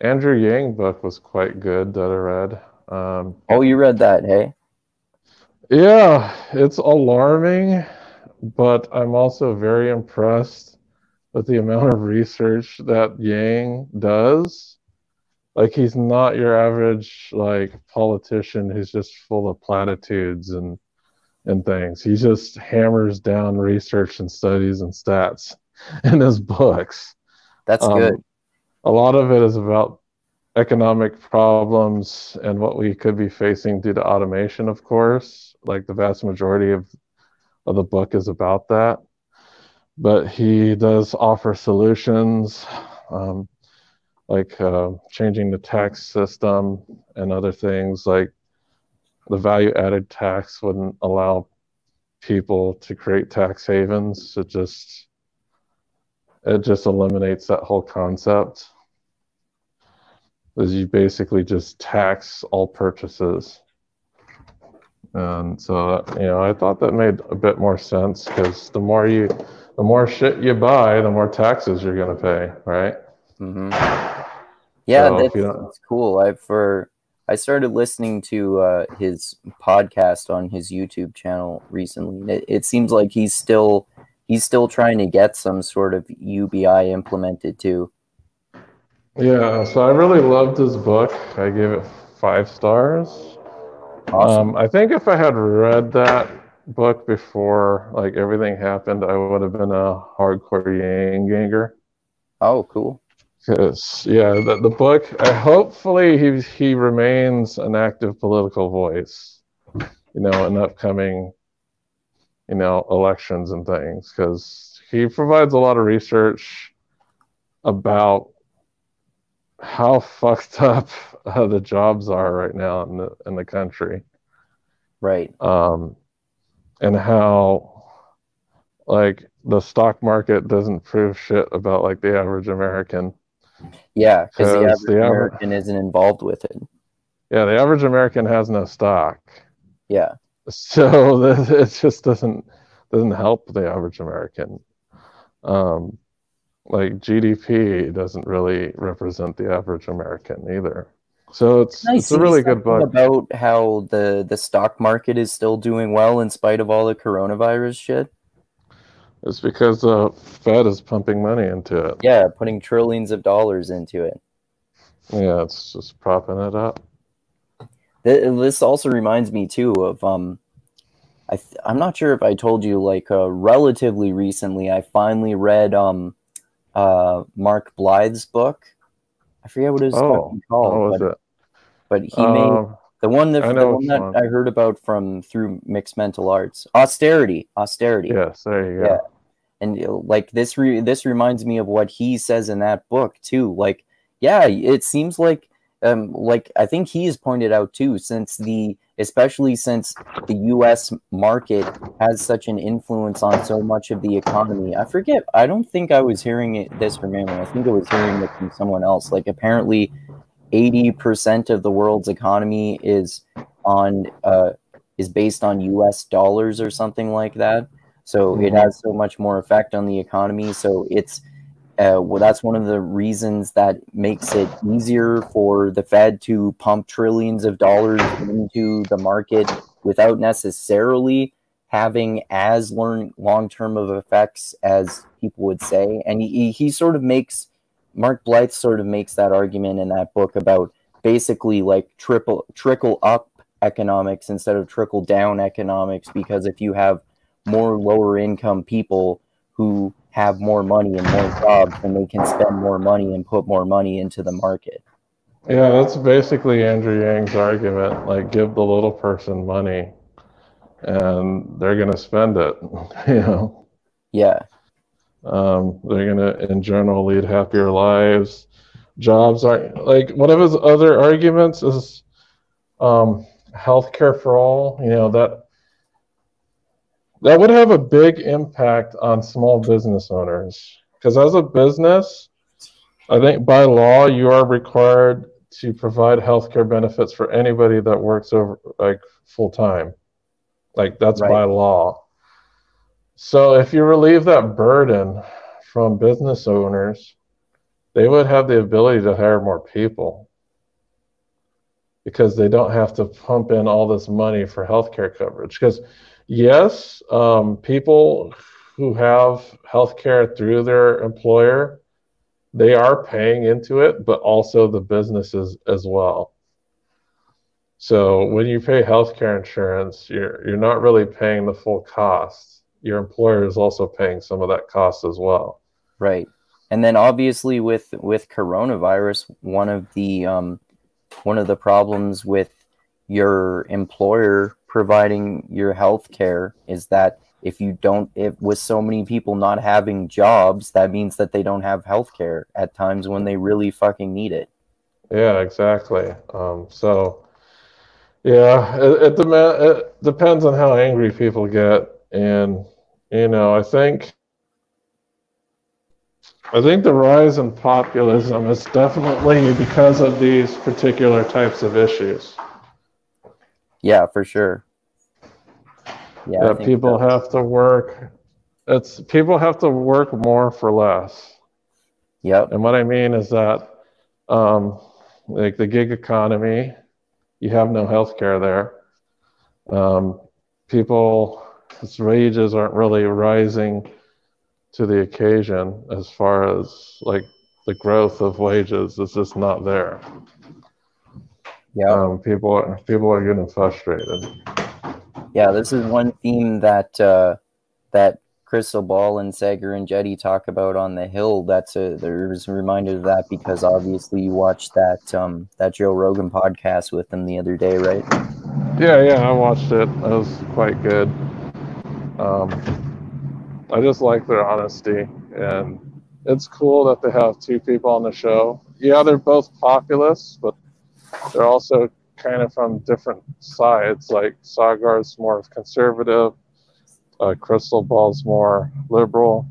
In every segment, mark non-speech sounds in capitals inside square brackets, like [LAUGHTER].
Andrew Yang book was quite good that I read. Um, oh, you read that, hey? Yeah, it's alarming, but I'm also very impressed with the amount of research that Yang does. Like he's not your average like politician who's just full of platitudes and and things. He just hammers down research and studies and stats [LAUGHS] in his books. That's um, good. A lot of it is about economic problems and what we could be facing due to automation, of course. Like the vast majority of, of the book is about that. But he does offer solutions, um, like uh, changing the tax system and other things like the value added tax wouldn't allow people to create tax havens. It just it just eliminates that whole concept. Is you basically just tax all purchases. And so you know, I thought that made a bit more sense because the more you the more shit you buy, the more taxes you're gonna pay, right? Mm-hmm. Yeah, so that's, that's cool. I for I started listening to uh, his podcast on his YouTube channel recently. It, it, seems like he's still he's still trying to get some sort of UBI implemented too. Yeah, so I really loved his book. I gave it five stars. Awesome. Um, I think if I had read that book before like everything happened, I would have been a hardcore Yang ganger. Oh, cool. Because yeah, the, the book. Uh, hopefully, he he remains an active political voice, you know, in upcoming, you know, elections and things. Because he provides a lot of research about how fucked [LAUGHS] up uh, the jobs are right now in the in the country. Right. Um, and how like the stock market doesn't prove shit about like the average American. Yeah, because the average the American aver- isn't involved with it. Yeah, the average American has no stock. Yeah. So [LAUGHS] it just doesn't doesn't help the average American. Um, like GDP doesn't really represent the average American either. So it's nice. it's a really good book about how the the stock market is still doing well in spite of all the coronavirus shit. It's because the Fed is pumping money into it. Yeah, putting trillions of dollars into it. Yeah, it's just propping it up. This also reminds me too of um, I I'm not sure if I told you like uh, relatively recently I finally read um, uh, Mark Blyth's book. I forget what it was oh, called. but, but he um, made the one that the one that I heard about from through mixed mental arts. Austerity. Austerity. Yes, there you go. Yeah and like this re- this reminds me of what he says in that book too like yeah it seems like um like i think he has pointed out too since the especially since the us market has such an influence on so much of the economy i forget i don't think i was hearing it this from anyone i think i was hearing it from someone else like apparently 80% of the world's economy is on uh is based on us dollars or something like that so mm-hmm. it has so much more effect on the economy. So it's uh, well, that's one of the reasons that makes it easier for the Fed to pump trillions of dollars into the market without necessarily having as long long term of effects as people would say. And he, he sort of makes Mark Blyth sort of makes that argument in that book about basically like triple trickle up economics instead of trickle down economics because if you have more lower income people who have more money and more jobs and they can spend more money and put more money into the market. Yeah, that's basically Andrew Yang's argument. Like, give the little person money and they're going to spend it, [LAUGHS] you know? Yeah. Um, they're going to, in general, lead happier lives. Jobs aren't like one of his other arguments is um, healthcare for all. You know, that that would have a big impact on small business owners. Because as a business i think by law you are required to provide healthcare benefits for anybody that works over like full time like that's right. by law. So if you relieve that burden from business owners they would have the ability to hire more people because they don't have to pump in all this money for healthcare coverage. Because, yes, um, people who have healthcare through their employer, they are paying into it, but also the businesses as well. So when you pay healthcare insurance, you're you're not really paying the full cost. Your employer is also paying some of that cost as well. Right. And then obviously with with coronavirus, one of the um, one of the problems with your employer providing your health care is that if you don't if with so many people not having jobs that means that they don't have health care at times when they really fucking need it. Yeah exactly. Um, so yeah it, it, dem- it depends on how angry people get. And you know i think I think the rise in populism is definitely because of these particular types of issues. Yeah, for sure. Yeah, that people so. have to work. It's people have to work more for less. Yep. And what I mean is that, um, like the gig economy, you have no health care there. Um, people's wages aren't really rising to the occasion as far as like the growth of wages is just not there. Yeah. Um, people people are getting frustrated. Yeah, this is one theme that uh, that Krystal Ball and Saagar Enjeti talk about on the Hill. That's a there's a reminder of that because obviously you watched that um, that Joe Rogan podcast with them the other day, right? Yeah, yeah, I watched it. It was quite good. Um, I just like their honesty, and it's cool that they have two people on the show. Yeah, they're both populists, but they're also kind of from different sides. Like Saagar's more conservative, uh, Krystal Ball's more liberal,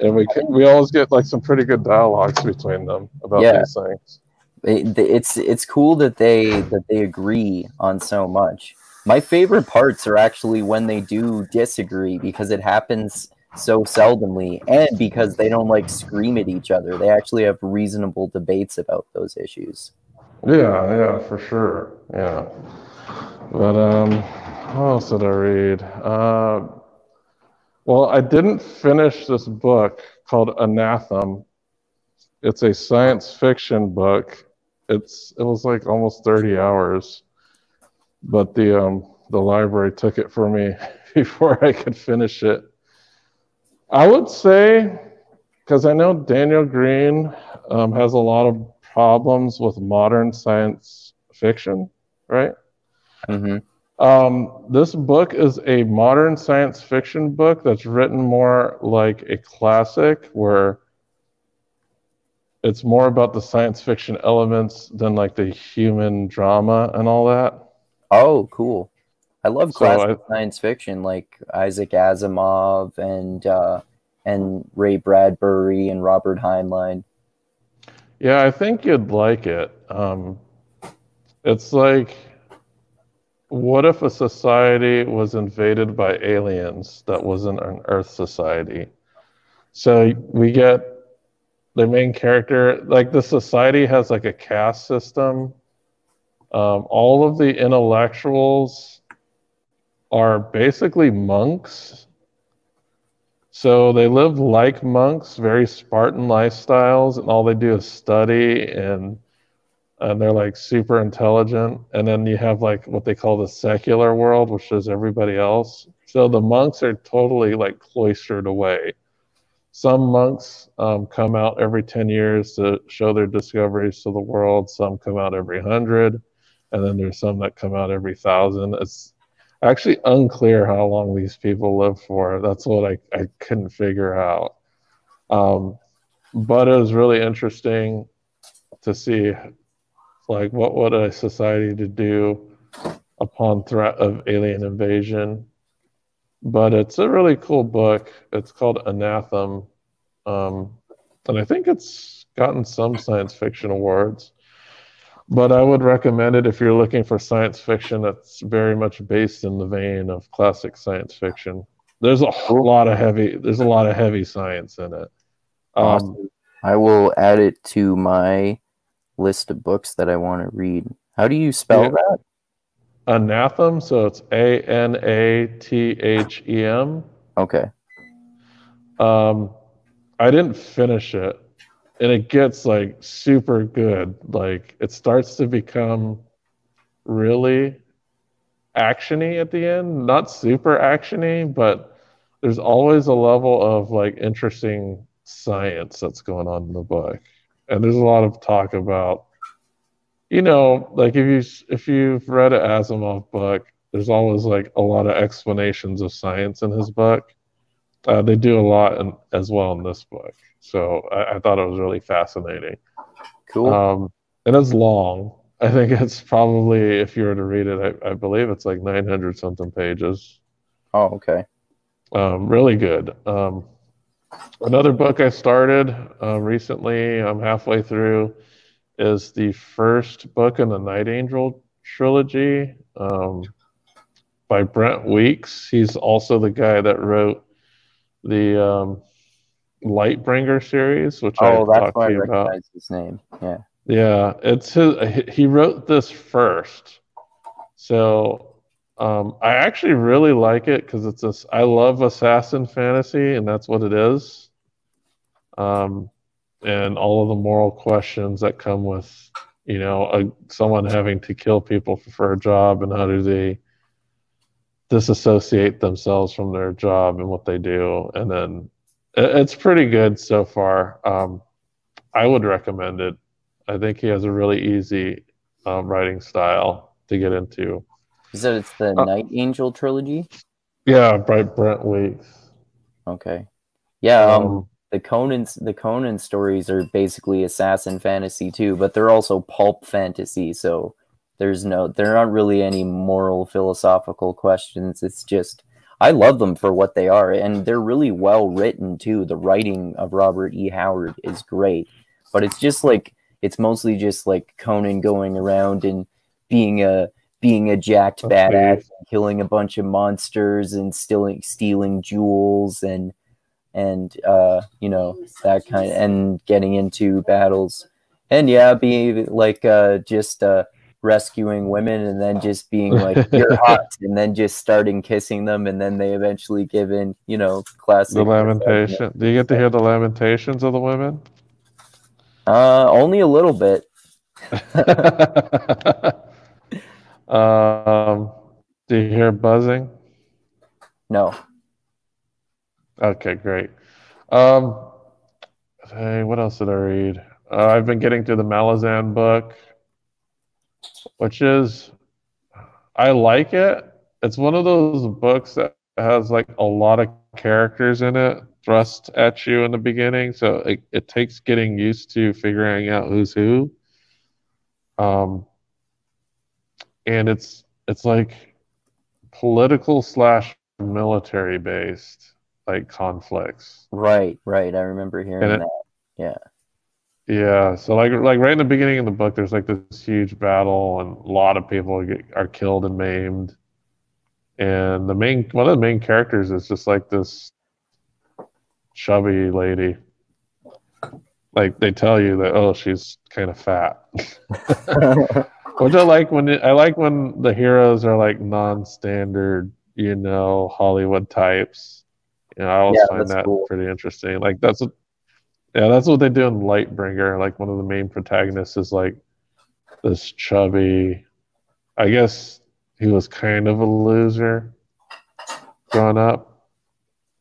and we can, we always get like some pretty good dialogues between them about yeah. these things. It, it's it's cool that they that they agree on so much my favorite parts are actually when they do disagree because it happens so seldomly and because they don't like scream at each other. They actually have reasonable debates about those issues. Yeah, yeah, for sure. Yeah. But um what else did I read? Uh well, I didn't finish this book called Anathem. It's a science fiction book. It's it was like almost 30 hours but the um, the library took it for me [LAUGHS] before I could finish it. I would say, because I know Daniel Greene um, has a lot of problems with modern science fiction, right? Mm-hmm. Um, this book is a modern science fiction book that's written more like a classic, where it's more about the science fiction elements than like the human drama and all that. Oh, cool. I love classic so I, science fiction like Isaac Asimov and uh, and Ray Bradbury and Robert Heinlein. Yeah, I think you'd like it. Um, it's like, what if a society was invaded by aliens that wasn't an Earth society? So we get the main character, like the society has like a caste system um, all of the intellectuals are basically monks. So they live like monks, very Spartan lifestyles, and all they do is study and and they're like super intelligent. And then you have like what they call the secular world, which is everybody else. So the monks are totally like cloistered away. Some monks um, come out every 10 years to show their discoveries to the world. Some come out every 100 and then there's some that come out every thousand. It's actually unclear how long these people live for. That's what I, I couldn't figure out. Um, but it was really interesting to see like what would a society to do upon threat of alien invasion. But it's a really cool book. It's called Anathem. Um, and I think it's gotten some science fiction awards but I would recommend it if you're looking for science fiction that's very much based in the vein of classic science fiction. There's a whole lot of heavy. There's a lot of heavy science in it. Um, I will add it to my list of books that I want to read. How do you spell Yeah. that? Anathem, so it's A N A T H E M. Okay. Um, I didn't finish it, and it gets like super good. Like it starts to become really actiony at the end. Not super actiony, but there's always a level of like interesting science that's going on in the book, and there's a lot of talk about, you know, like if you if you've read an Asimov book, there's always like a lot of explanations of science in his book. Uh, they do a lot in, as well in this book, so I, I thought it was really fascinating. Cool. Um, and it's long. I think it's probably, if you were to read it, I, I believe it's like 900 something pages. oh, okay. Um, really good. Um, another book I started uh, recently, I'm halfway through, is the first book in the Night Angel trilogy um, by Brent Weeks. He's also the guy that wrote the um, Lightbringer series, which Oh, I that's talked why I to you about. recognize his name. Yeah. Yeah, it's his. he- He wrote this first, so um, I actually really like it because it's this. I love assassin fantasy, and that's what it is. Um, and all of the moral questions that come with, you know, a, someone having to kill people for, for a job, and how do they disassociate themselves from their job and what they do, and then it, it's pretty good so far. Um, I would recommend it. I think he has a really easy um, writing style to get into. Said it's the Uh, Night Angel trilogy? Yeah, by Brent Weeks. Okay. Yeah, um, Um, the Conan's the Conan stories are basically assassin fantasy too, but they're also pulp fantasy, so there's no there aren't really any moral philosophical questions. It's just I love them for what they are, and they're really well written too. The writing of Robert E. Howard is great, but it's just like it's mostly just like Conan going around and being a being a jacked A badass, killing a bunch of monsters and stealing stealing jewels and and uh you know that kind and getting into battles and yeah being like uh just uh rescuing women and then just being like you're [LAUGHS] hot and then just starting kissing them and then they eventually give in you know classic the lamentation. Do you get to hear the lamentations of the women? uh only a little bit [LAUGHS] um, do you hear buzzing? no Okay, great. Um, hey, what else did I read? Uh, I've been getting through the Malazan book, which is, I like it. It's one of those books that has like a lot of characters in it thrust at you in the beginning, so it, it takes getting used to figuring out who's who. Um, and it's it's like political slash military based like conflicts. right right i remember hearing it- that Yeah, so like like right in the beginning of the book, there's like this huge battle, and a lot of people get, are killed and maimed. And the main one of the main characters is just like this chubby lady. Like they tell you that oh she's kind of fat, [LAUGHS] which I like when it, I like when the heroes are like non-standard, you know, Hollywood types. You know, I always Yeah, find that cool. pretty interesting. Like that's what yeah, that's what they do in Lightbringer. Like one of the main protagonists is like this chubby. I guess he was kind of a loser growing up.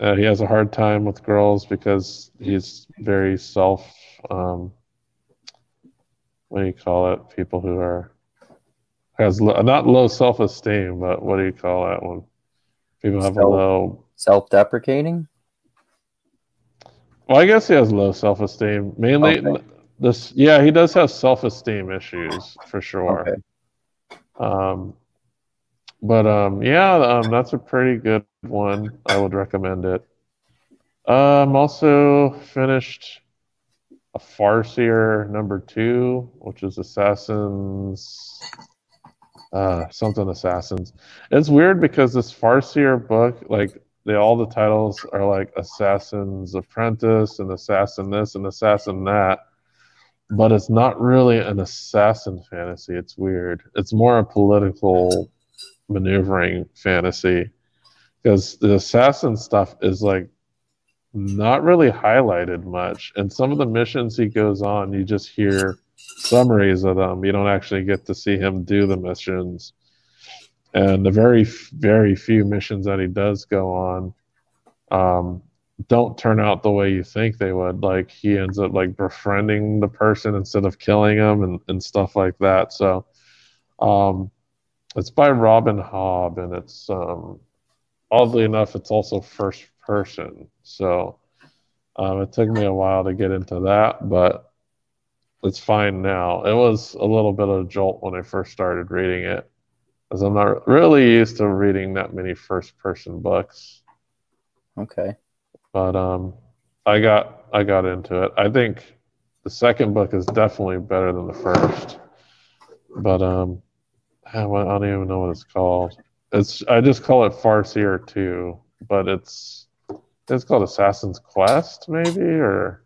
Uh, he has a hard time with girls because he's very self. Um, what do you call it? People who are has lo- not low self esteem, but what do you call that one? people have a Self- low self-deprecating Well, I guess he has low self esteem. Mainly, Okay. this. Yeah, he does have self esteem issues for sure. Okay. Um, but um, yeah, um, that's a pretty good one. I would recommend it. Um, also finished a Farseer number two, which is Assassins. Uh, something Assassins. It's weird because this Farseer book, like, they all the titles are like Assassin's Apprentice and Assassin this and Assassin that, but it's not really an assassin fantasy. It's weird. It's more a political maneuvering fantasy because the assassin stuff is like not really highlighted much. And some of the missions he goes on, you just hear summaries of them. You don't actually get to see him do the missions. And the very, very few missions that he does go on um, don't turn out the way you think they would. Like he ends up like befriending the person instead of killing him and, and stuff like that. So um, it's by Robin Hobb and it's um, oddly enough, it's also first person. So um, it took me a while to get into that, but it's fine now. It was a little bit of a jolt when I first started reading it, because I'm not really used to reading that many first person books. Okay. But um, I got I got into it. I think the second book is definitely better than the first. But um, I don't even know what it's called. It's I just call it Farseer 2, but it's it's called Assassin's Quest, maybe, or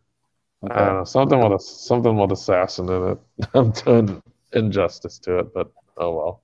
okay. I don't know something with a something with assassin in it. [LAUGHS] I'm doing injustice to it, but oh well.